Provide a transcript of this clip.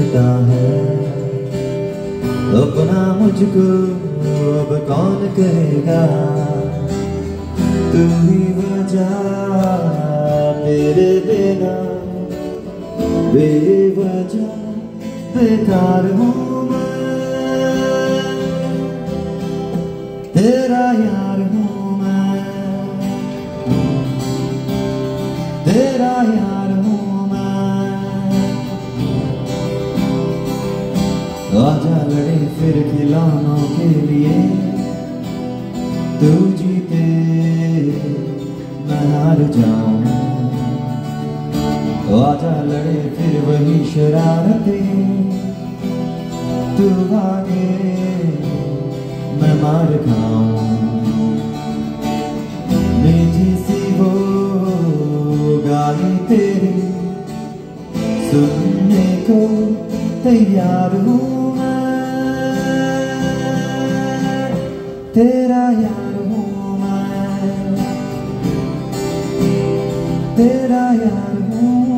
सोचता है। अपना मुझको अब कौन करेगा तू ही वजह तेरे बिना। बेवजह बेकार हूँ मैं। तेरा यार हूँ मैं। तेरा यार आजा लड़े फिर खिलौनों के लिए। तू जीते, मैं हार जाऊँ। आजा लड़े फिर वही शरारतें। तू भागे, मैं मार खाऊं। सी गाली तेरी, सुनने को तैयार हूँ। tera ya rumai tera ya rumai